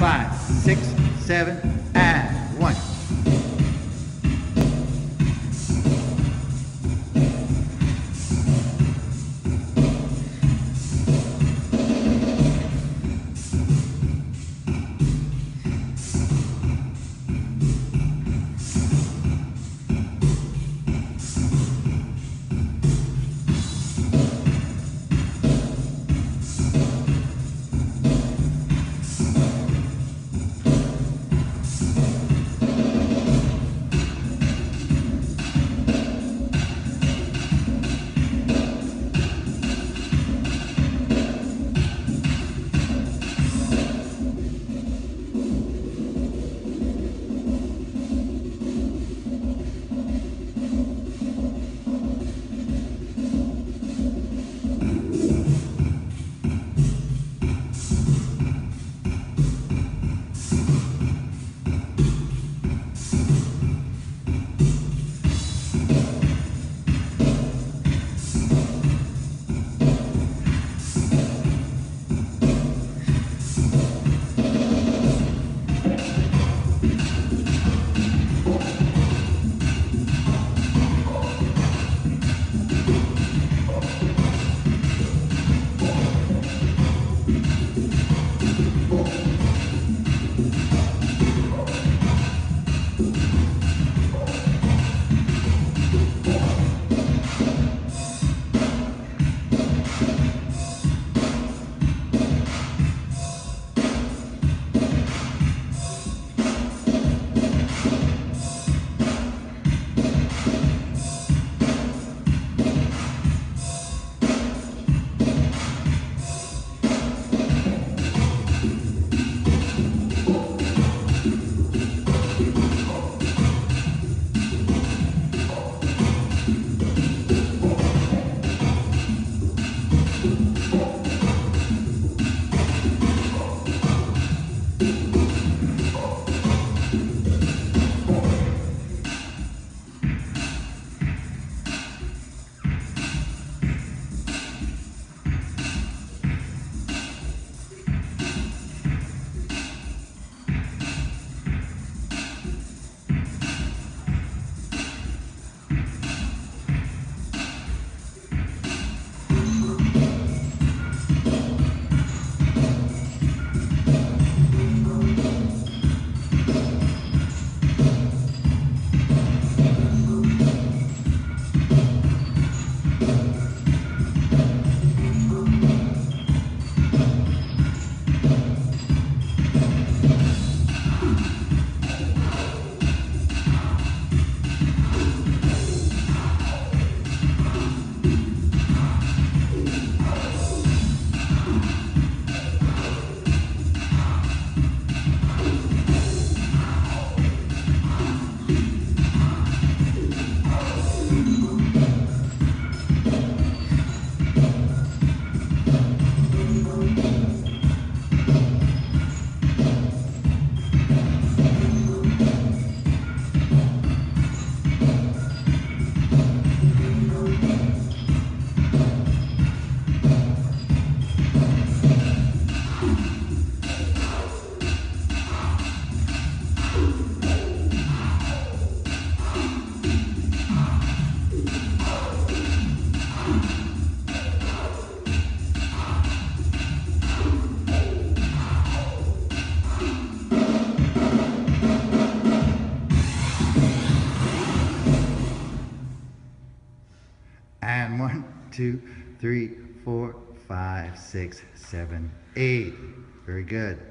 five, six, seven, and one. Two, three, four, five, six, seven, eight. Very good.